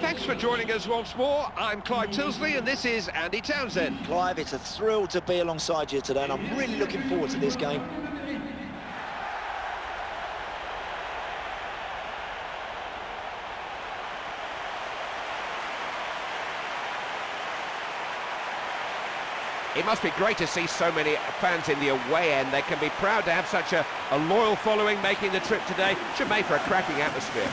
Thanks for joining us once more. I'm Clive Tyldesley and this is Andy Townsend. Clive, it's a thrill to be alongside you today and I'm really looking forward to this game. It must be great to see so many fans in the away end. They can be proud to have such a, a loyal following making the trip today. Should make for a cracking atmosphere.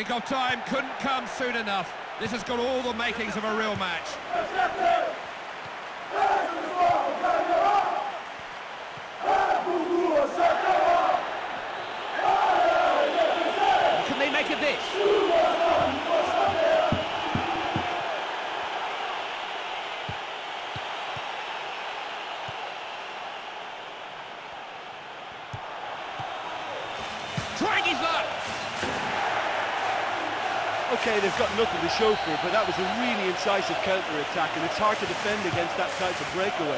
Kick-off time couldn't come soon enough. This has got all the makings of a real match. Can they make of this? Trying his luck. Okay, they've got nothing to show for it, but that was a really incisive counter-attack, and it's hard to defend against that type of breakaway.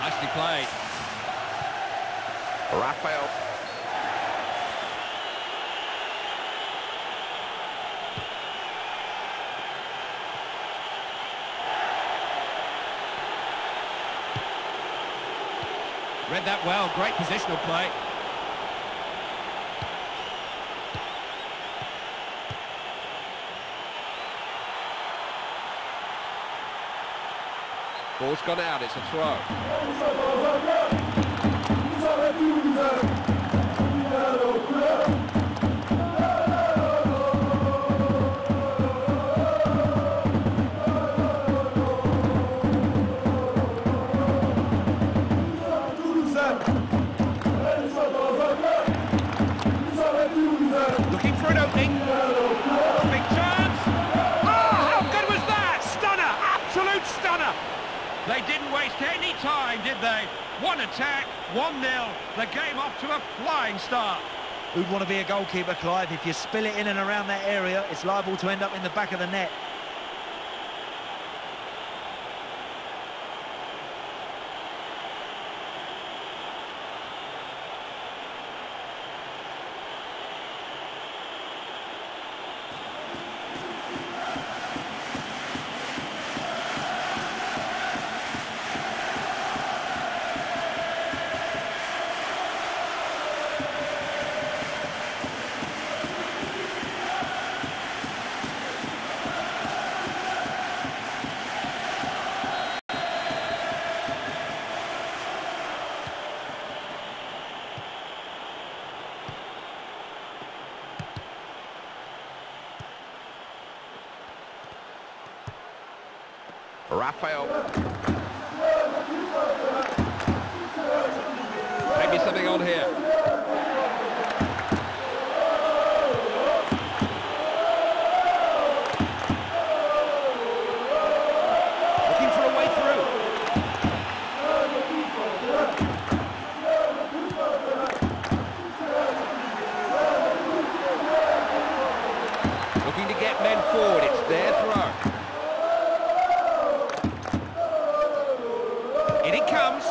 Nicely played. Raphael. Read that well, great positional play. Ball's gone out, it's a throw. Attack, one nil. The game off to a flying start. Who'd want to be a goalkeeper, Clive? If you spill it in and around that area, it's liable to end up in the back of the net. Raphael. Maybe something on here. Looking for a way through. Looking to get men forward, it's their throw. In it comes.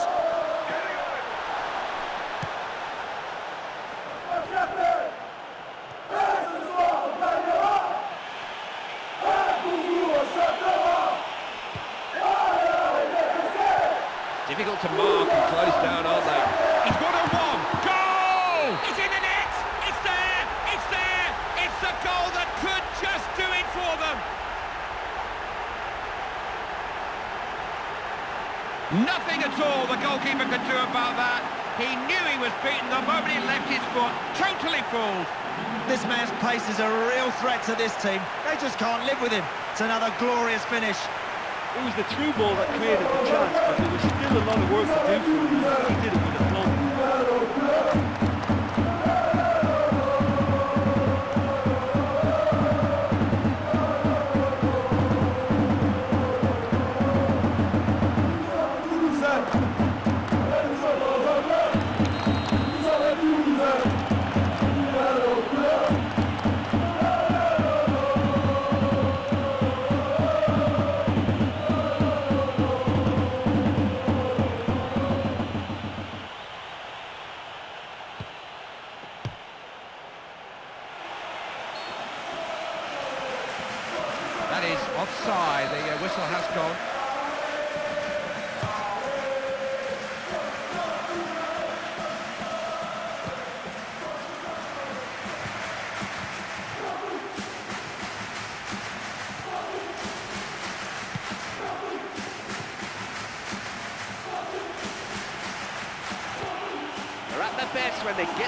Difficult to mark and close down, aren't they? He's got a one. Goal! It's in the net! It's there! It's there! It's the goal that could just do it for them! Nothing at all the goalkeeper could do about that. He knew he was beaten the moment he left his foot. Totally fooled. This man's pace is a real threat to this team. They just can't live with him. It's another glorious finish. It was the through ball that created the chance, but there was still a lot of work to do for him. He did it with aplomb. Offside,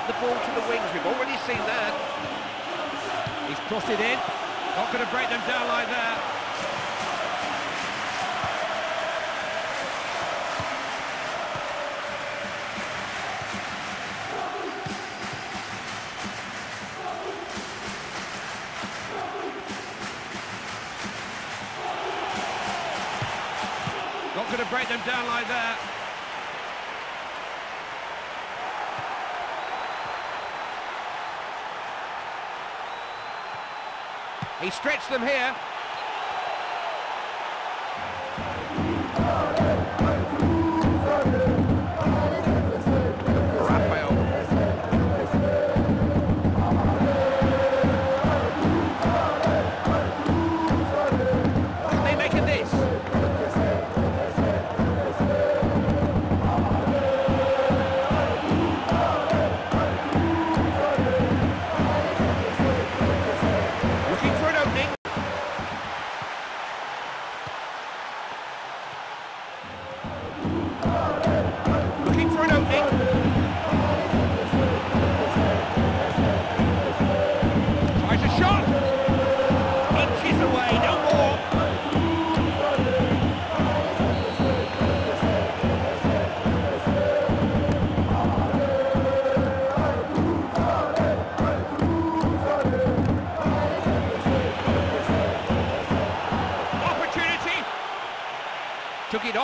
the ball to the wings. We've already seen that. He's crossed it in. Not going to break them down like that. Not going to break them down like that. He stretched them here.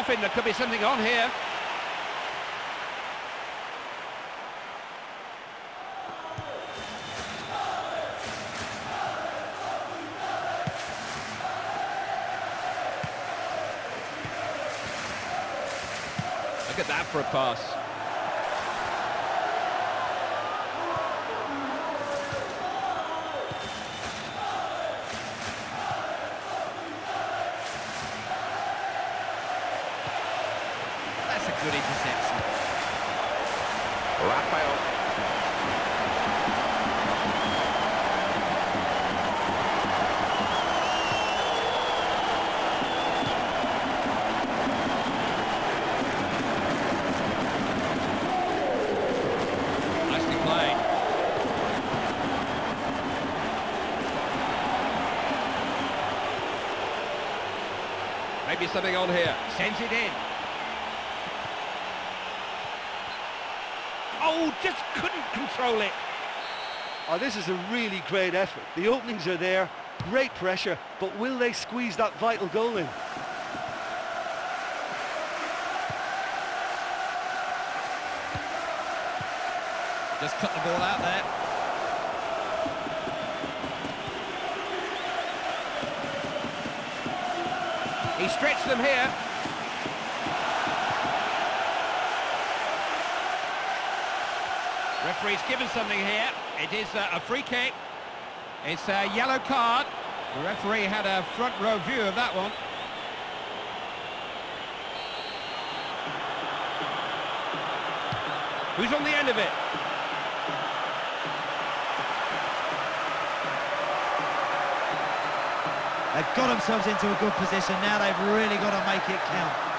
Him, there could be something on here. Look at that for a pass. That's a good interception. Raphael. Nicely played. Maybe something on here. Sends it in. Oh, just couldn't control it. Oh, this is a really great effort. The openings are there, great pressure, but will they squeeze that vital goal in? Just cut the ball out there. He stretched them here. Referee's given something here. It is uh, a free kick. It's a yellow card. The referee had a front row view of that one. Who's on the end of it? They've got themselves into a good position. Now they've really got to make it count.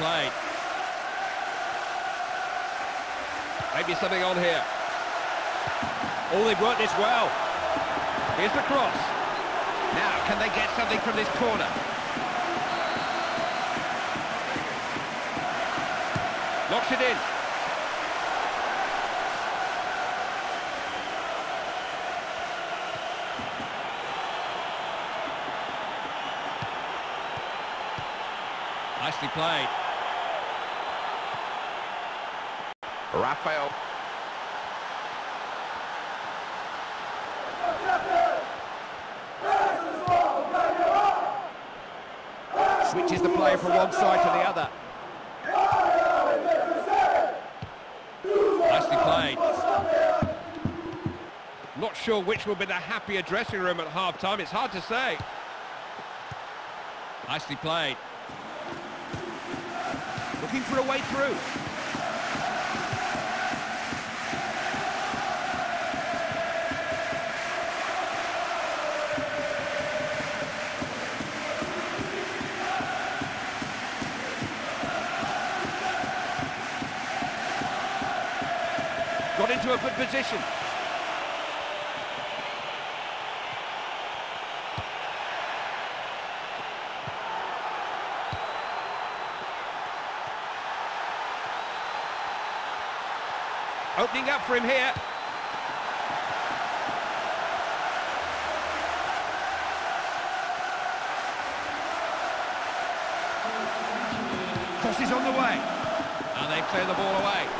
played. Maybe something on here. Oh, they've worked this well. Here's the cross. Now, can they get something from this corner? Locks it in. Nicely played. Raphael. Switches the play from one side to the other. Nicely played. Not sure which will be the happier dressing room at half-time. It's hard to say. Nicely played. Looking for a way through. Into a good position. Opening up for him here. Crosses on the way. And they clear the ball away.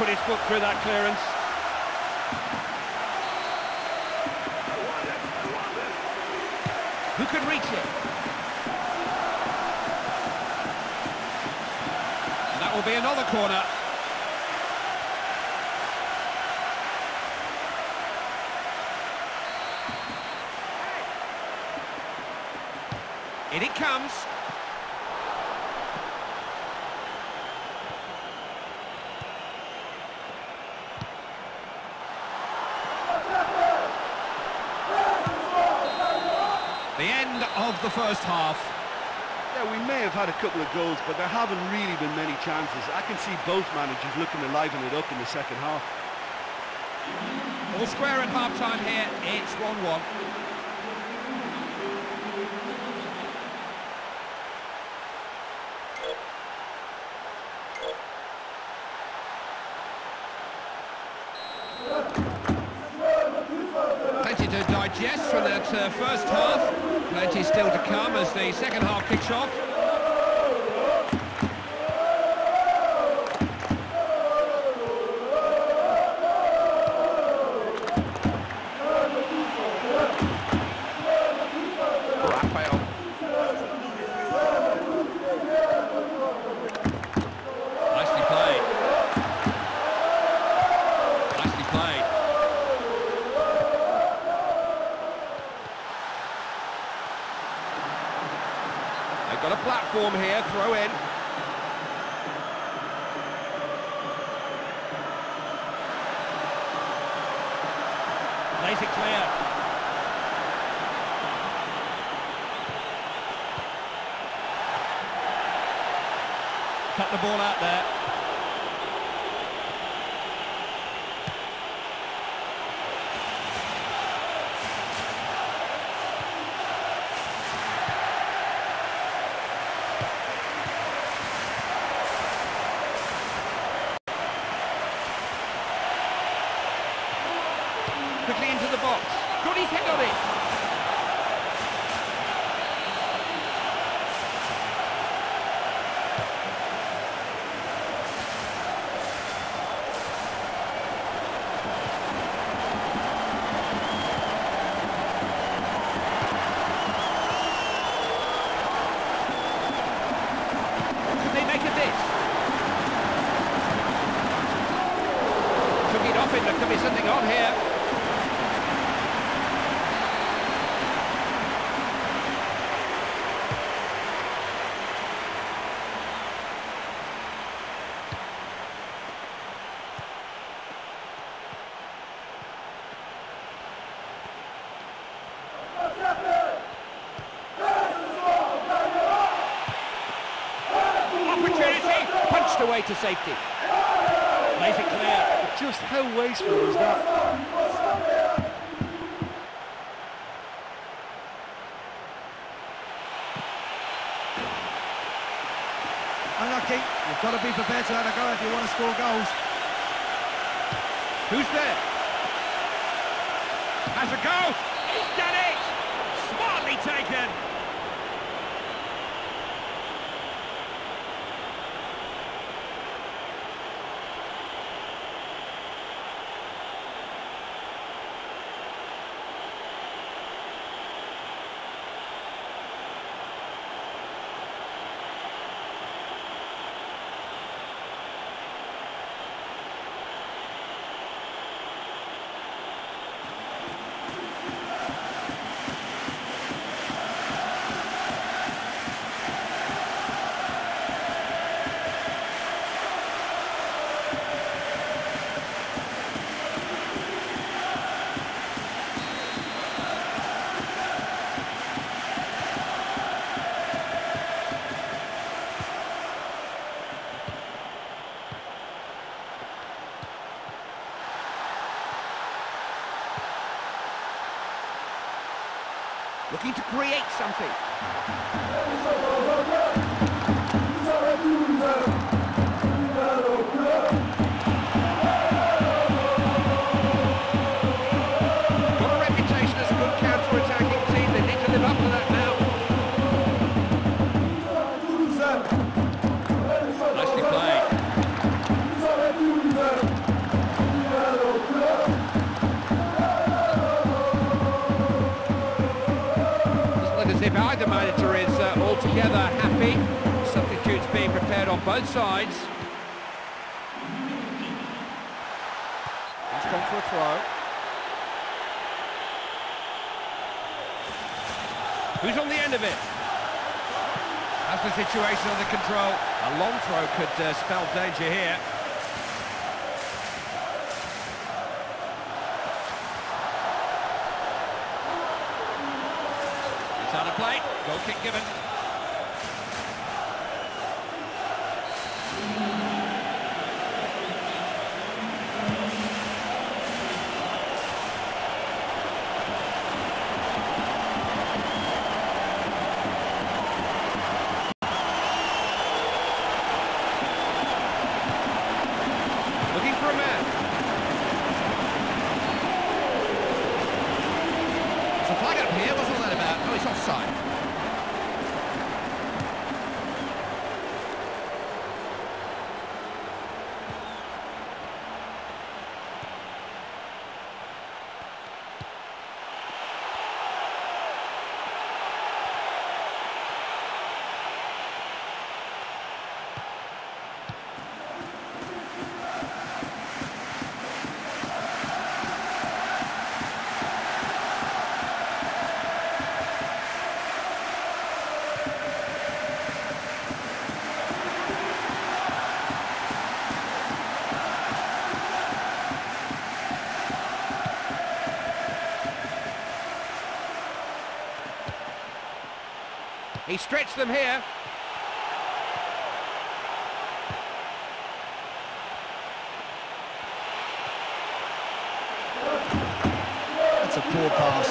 Put his foot through that clearance. Who can reach it? That will be another corner. In it comes. The end of the first half. Yeah, we may have had a couple of goals, but there haven't really been many chances. I can see both managers looking to liven it up in the second half. All square at half-time here. It's 1-1. Plenty to digest from that uh, first half. Plenty still to come as second half kicks off. Raphael. Nicely played. Nicely played. They've got a platform here, throw in. Lays it clear. Cut the ball out there. Quickly into the box. Got his head on it. What can they make of this? Took it off him, there could be something on here. Opportunity, punched away to safety. Lays it clear. Just how wasteful was that? Unlucky. You've got to be prepared to have a go if you want to score goals. Who's there? Has a go. He's done it. Smartly taken. Looking to create something. Is altogether happy. Substitutes being prepared on both sides. He's gone for a throw. Who's on the end of it? Has the situation under control. A long throw could uh, spell danger here. It's out of play. Goal kick given. Looking for a man. There's a flag up here. What's all that about? Oh, it's offside. He stretched them here. That's a poor pass.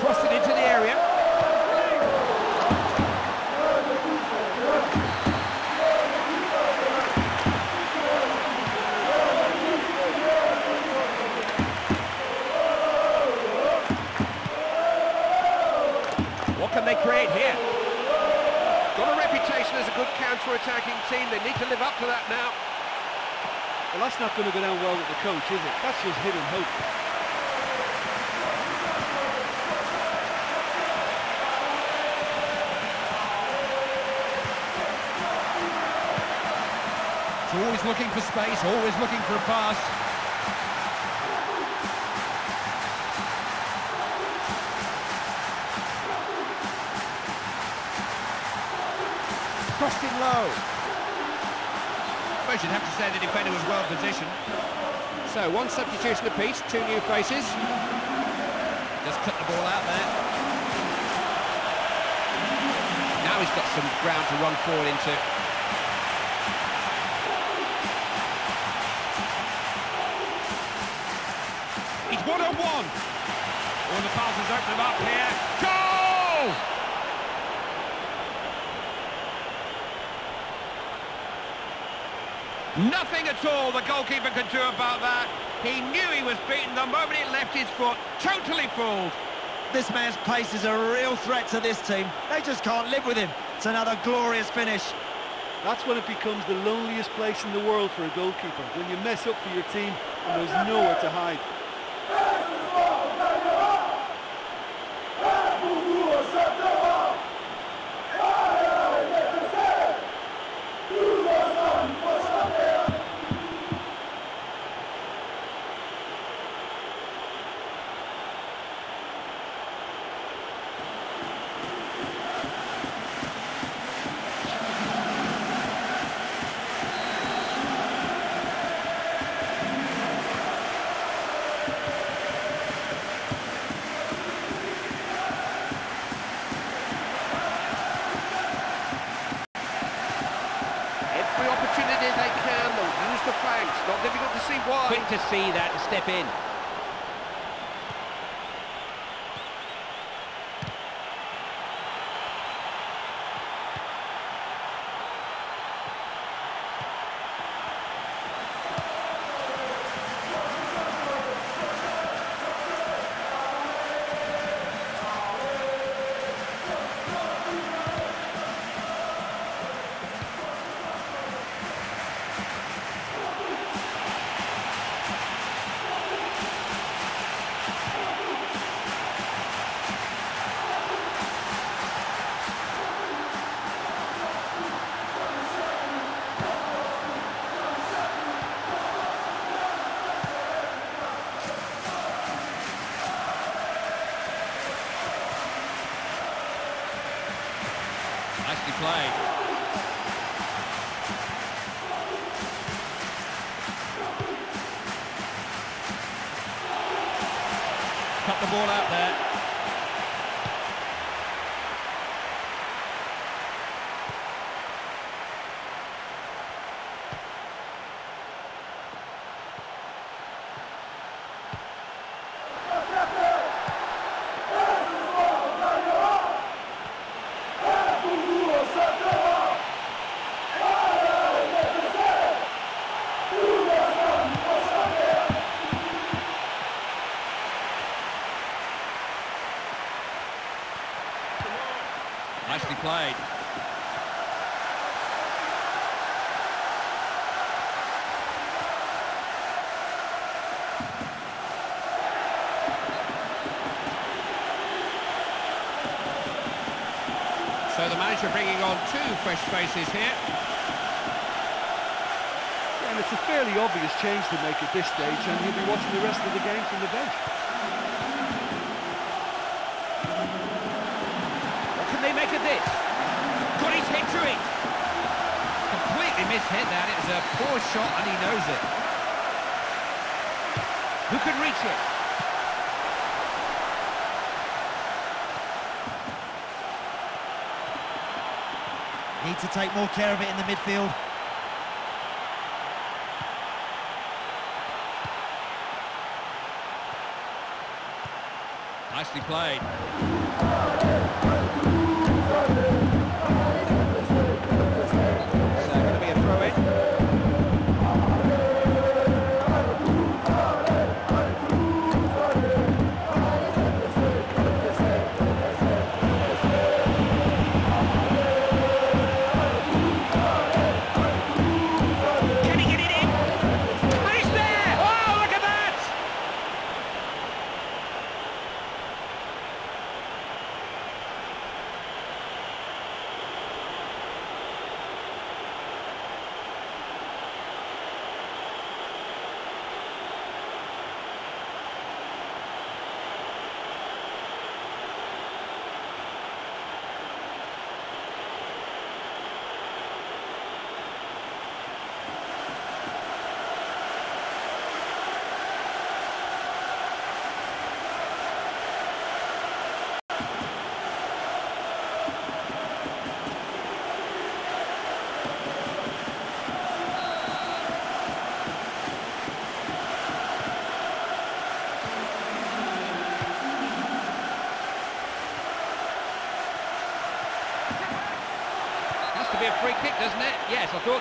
Crossed it into the area. What can they create here? Got a reputation as a good counter-attacking team. They need to live up to that now. Well, that's not going to go down well with the coach, is it? That's just hidden hope. So always looking for space, always looking for a pass. Crossed in low. Suppose you'd have to say the defender was well positioned. So, one substitution apiece, two new faces. Just cut the ball out there. Now he's got some ground to run forward into. He's one on one. Oh, the pass has opened him up here. Nothing at all the goalkeeper could do about that. He knew he was beaten the moment it left his foot. Totally fooled. This man's pace is a real threat to this team. They just can't live with him. It's another glorious finish. That's when it becomes the loneliest place in the world for a goalkeeper, when you mess up for your team and there's nowhere to hide. The ball out there. Nicely played. So the manager bringing on two fresh faces here. And it's a fairly obvious change to make at this stage, and he'll be watching the rest of the game from the bench. What can they make of this? Got his head to it. Completely mishit that. It was a poor shot and he knows it. Who can reach it? Need to take more care of it in the midfield. Nicely played.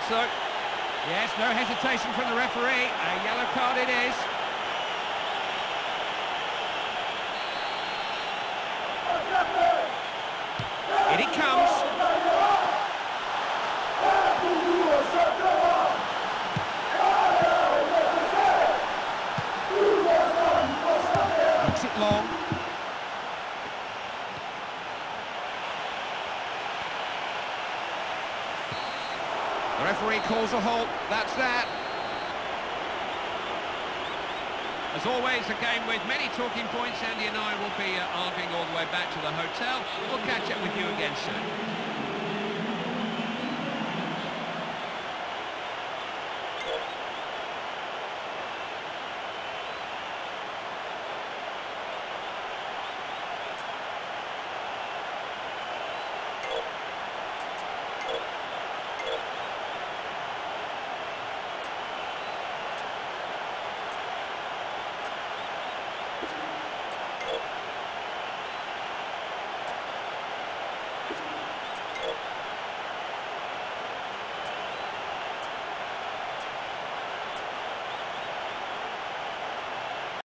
So. Yes, no hesitation from the referee. A yellow card it is. In it comes. Looks it long. The referee calls a halt. That's that. As always, a game with many talking points. Andy and I will be uh, arguing all the way back to the hotel. We'll catch up with you again soon.